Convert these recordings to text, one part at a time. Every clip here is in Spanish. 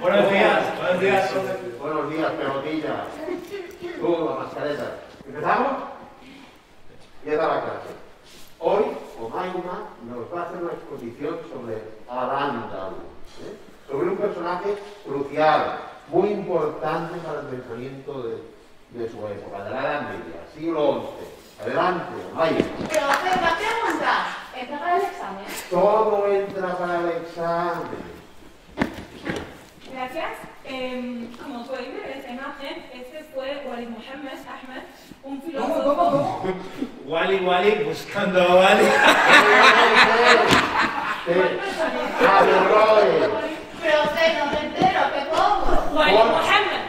Buenos días, buenos días. Buenos días, pelotilla. Tú, la mascareta. ¿Empezamos? Empieza la clase. Hoy, Omaima nos va a hacer una exposición sobre Al-Ándalus, ¿eh? sobre un personaje crucial, muy importante para el pensamiento de, de su época, de la Edad Media, siglo XI. Adelante. Pero, pero una pregunta. ¿Entra para el examen? Todo entra para el examen. Gracias. Eh, como podéis ver en esta imagen, este fue Walid Mohammed Ahmed, un filósofo. Wally Wally buscando a Wally. Averroes. Pero usted no me entero, ¿qué pongo? Walid Mohammed.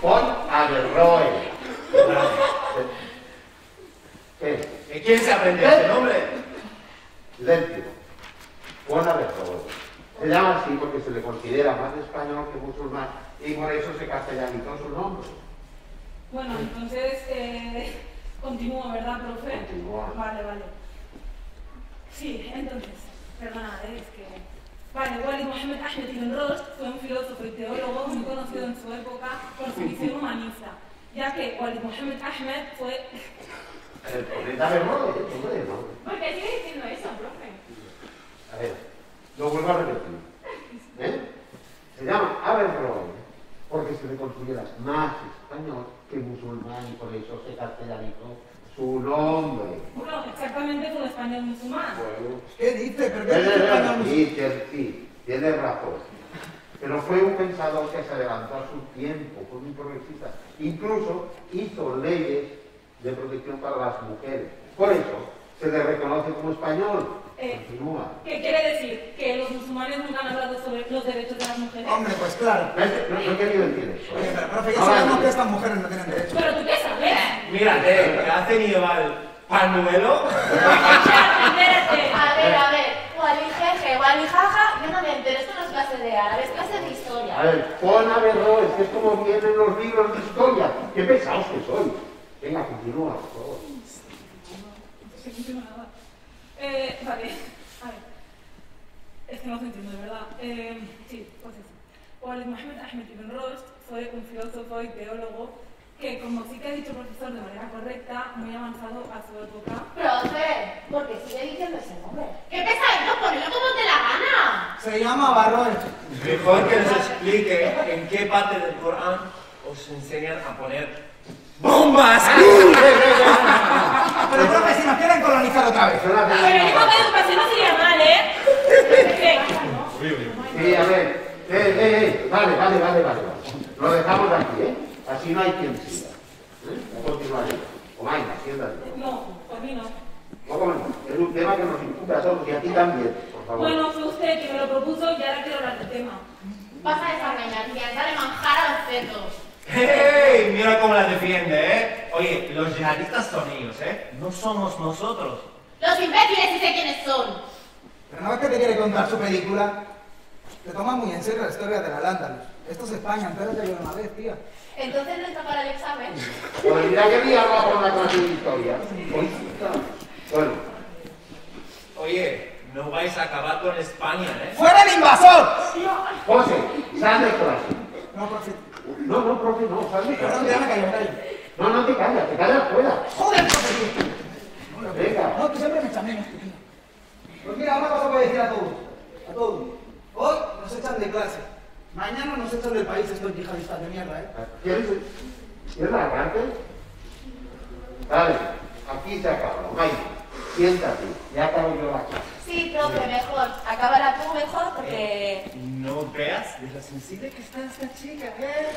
Pon Averroes. ¿Qué? ¿Y quién se aprende ese nombre? Silencio. Pon Averroes. Se llama así porque se le considera más español que musulmán y por eso se castellanizó su nombre. Bueno, entonces eh, continúo, ¿verdad, profe? Continúa. Vale, vale. Sí, entonces, perdona, eh, es que. Vale, Walid Mohammed Ahmed Ibn Rushd fue un filósofo y teólogo muy conocido en su época por su visión humanista, ya que Walid Mohammed Ahmed fue. El poeta Averroes, hombre, ¿no? ¿Por qué sigue diciendo eso, profe? A ver, lo vuelvo a repetir. ¿Eh? Se llama Averroes porque se le considera más español que musulmán y por eso se castellanizó su nombre. Bueno, exactamente con español musulmán. Bueno, ¿Qué dice? ¿Pero qué Eh, dice eh, español? Sí, sí, sí, tiene razón. Pero fue un pensador que se adelantó a su tiempo, fue muy progresista. Incluso hizo leyes de protección para las mujeres. Por eso se le reconoce como español. Eh. Continúa. ¿Qué quiere decir? Que los musulmanes nunca han hablado sobre los derechos de las mujeres. Hombre, pues claro. No, no he querido decir eso. Oye, ¿eh? pero profe, ya Ahora sabemos sí. que estas mujeres no tienen derecho. Pero tú qué sabes. Mírate, que hacen llevar panuelo. Espérate. A ver, a ver. Wally jeje, Wally jaja. Yo no me entero, esto no es clase de árabe, es clase de A historia. ver, pon Averroes, que es como vienen los libros de historia. Qué pesados que soy. Venga, continúa, por favor. Se continúa nada. Eh, vale. A ver. Es que no se entiende, de verdad. Eh, sí, pues eso. Walid Mohammed Ahmed Ibn Rushd fue un filósofo y teólogo que, como sí que ha dicho el profesor de manera correcta, muy avanzado a su época, Profe, ¿por qué sigue diciendo ese nombre? ¿Qué pesadito? Ponelo como te la gana. Se llama Barroes. Mejor que nos explique en qué parte del Corán os enseñan a poner bombas. Pero profe, si nos quieren colonizar otra vez. Pero bien. dijo que educación no sería mal, ¿eh? Sí, a ver. Eh, eh, eh. Vale, vale, vale, vale. vale. Lo dejamos aquí, ¿eh? Así no hay quien siga. ¿Eh? Continuaré. O venga, siéntate. No, por mí no. No, ¿cómo no? Es un tema que nos incumbe a todos y a ti también, por favor. Bueno, fue usted quien me lo propuso y ahora quiero hablar del tema. Vas a desengañar, tía, dale manjar a los cerdos. ¡Hey! Mira cómo la defiende, ¿eh? Oye, los yihadistas son ellos, ¿eh? No somos nosotros. Los imbéciles sí sé quiénes son. Pero no ves que te quiere contar su película. Te tomas muy en serio la historia de la Lándalus. Esto es España, entérate de una vez, tía. Entonces no está para el examen. Pues mira que día va por la clase de historia. Bueno, Oye, no vais a acabar con España, ¿eh? ¡Fuera el invasor! José, sal de clase. No, profe. No, no, profe, no, sal de Perdón, clase. me callo. No, no te callas, te callas fuera. ¡Joder, profe! tío! Venga. No, tú siempre me examinas, tío. A todos. A todos. Hoy nos echan de clase. Mañana nos echan del país estos yihadistas de mierda, ¿eh? ¿Quieres, ¿Quieres largarte? Vale, aquí se acaba. Mike, siéntate, ya acabo yo la clase. Sí, profe, mejor. Acábala tú mejor porque... No veas de lo sensible que está esta chica, ¿eh?